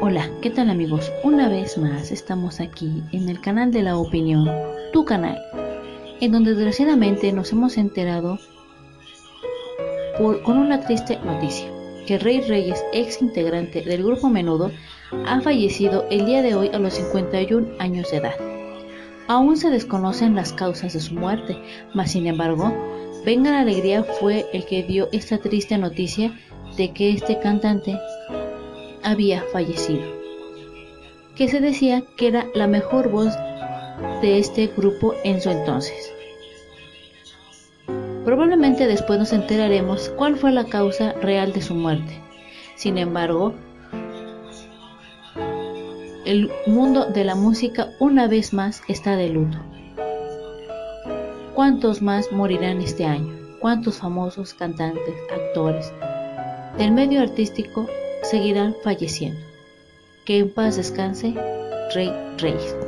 Hola, ¿qué tal amigos? Una vez más estamos aquí en el canal de la opinión, tu canal, en donde desgraciadamente nos hemos enterado con una triste noticia, que Rey Reyes, ex integrante del grupo Menudo, ha fallecido el día de hoy a los 51 años de edad. Aún se desconocen las causas de su muerte, mas sin embargo, Venga la Alegría fue el que dio esta triste noticia de que este cantante había fallecido, que se decía que era la mejor voz de este grupo en su entonces. Probablemente después nos enteraremos cuál fue la causa real de su muerte. Sin embargo, el mundo de la música una vez más está de luto. ¿Cuántos más morirán este año? ¿Cuántos famosos cantantes, actores del medio artístico seguirán falleciendo? Que en paz descanse Rey Reyes.